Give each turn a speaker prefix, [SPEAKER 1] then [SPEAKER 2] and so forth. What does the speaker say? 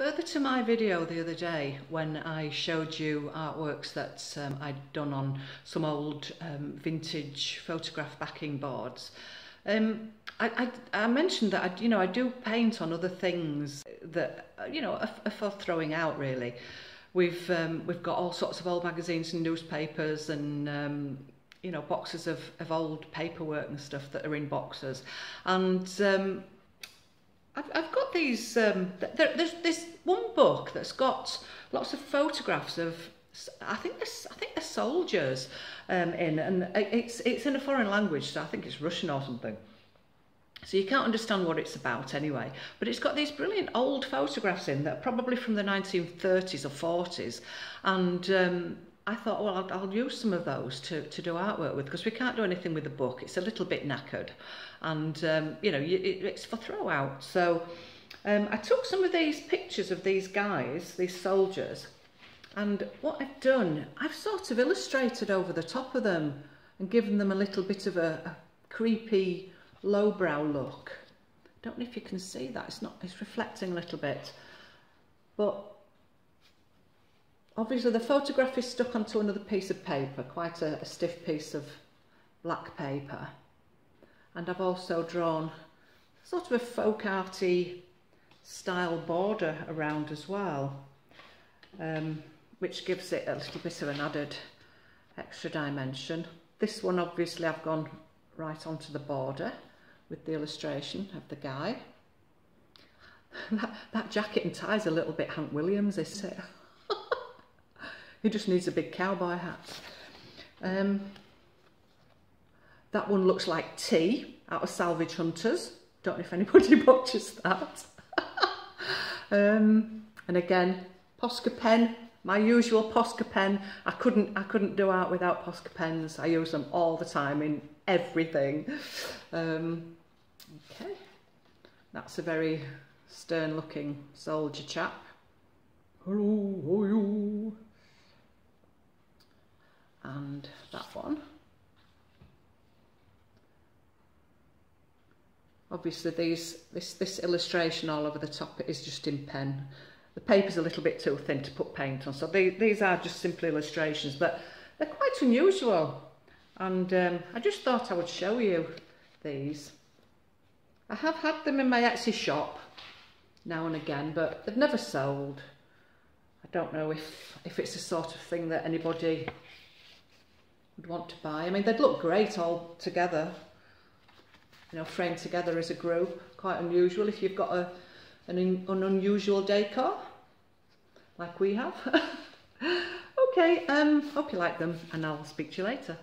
[SPEAKER 1] Further to my video the other day when I showed you artworks that um, I'd done on some old um, vintage photograph backing boards, um, I, I, I mentioned that I, you know I do paint on other things that you know are, are for throwing out really. We've um, we've got all sorts of old magazines and newspapers and um, you know boxes of, of old paperwork and stuff that are in boxes, and um, I've, I've got these. Um, there, there's this one book that's got lots of photographs of. I think I think there's soldiers um, in, and it's it's in a foreign language, so I think it's Russian or something. So you can't understand what it's about anyway. But it's got these brilliant old photographs in that are probably from the 1930s or 40s. And um, I thought, well, I'll, I'll use some of those to, to do artwork with because we can't do anything with the book. It's a little bit knackered. And, um, you know, it, it's for throw out. So um, I took some of these pictures of these guys, these soldiers. And what I've done, I've sort of illustrated over the top of them and given them a little bit of a, a creepy lowbrow look. Don't know if you can see that. It's not. It's reflecting a little bit, but obviously the photograph is stuck onto another piece of paper, quite a, a stiff piece of black paper, and I've also drawn sort of a folk arty style border around as well, um, which gives it a little bit of an added extra dimension. This one obviously I've gone right onto the border with the illustration of the guy. that, that jacket and tie is a little bit Hank Williams, isn't it? He just needs a big cowboy hat. Um, that one looks like Tee out of Salvage Hunters. Don't know if anybody watches that. um, and again, Posca pen, my usual Posca pen. I couldn't, I couldn't do art without Posca pens. I use them all the time in everything. Um, Okay, that's a very stern looking soldier chap. Hello, how are you? And that one. Obviously these, this, this illustration all over the top is just in pen. The paper's a little bit too thin to put paint on, so they, these are just simple illustrations, but they're quite unusual. And um, I just thought I would show you these. I have had them in my Etsy shop now and again, but they've never sold. I don't know if, if it's the sort of thing that anybody would want to buy. I mean, they'd look great all together, you know, framed together as a group. Quite unusual if you've got a, an, an unusual decor, like we have. okay, um, hope you like them, and I'll speak to you later.